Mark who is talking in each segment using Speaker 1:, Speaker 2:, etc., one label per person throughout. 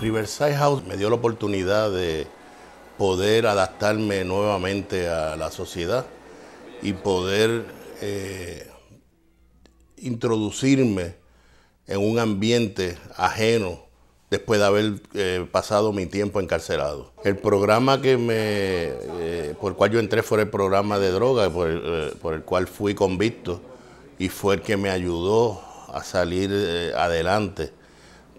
Speaker 1: Riverside House me dio la oportunidad de poder adaptarme nuevamente a la sociedad y poder eh, introducirme en un ambiente ajeno después de haber eh, pasado mi tiempo encarcelado. El programa que me, eh, por el cual yo entré fue el programa de droga, por el, por el cual fui convicto y fue el que me ayudó a salir adelante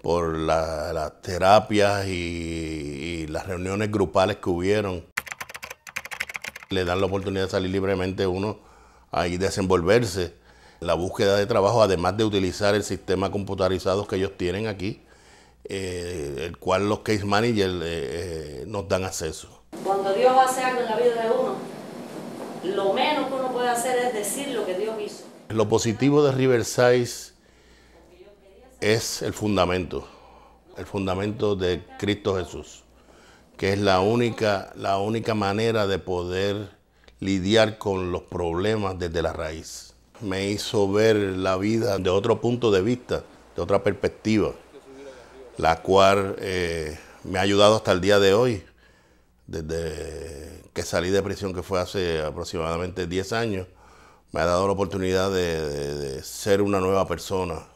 Speaker 1: por las terapias y, las reuniones grupales que hubieron. Le dan la oportunidad de salir libremente uno ahí desenvolverse la búsqueda de trabajo, además de utilizar el sistema computarizado que ellos tienen aquí, eh, el cual los case managers eh, eh, nos dan acceso.
Speaker 2: Cuando Dios hace algo en la vida de uno, lo menos que uno puede hacer es decir lo que Dios hizo.
Speaker 1: Lo positivo de Riverside es el fundamento, el fundamento de Cristo Jesús, que es la única, la única manera de poder lidiar con los problemas desde la raíz. Me hizo ver la vida de otro punto de vista, de otra perspectiva, la cual eh, me ha ayudado hasta el día de hoy, desde que salí de prisión, que fue hace aproximadamente 10 años, me ha dado la oportunidad de ser una nueva persona,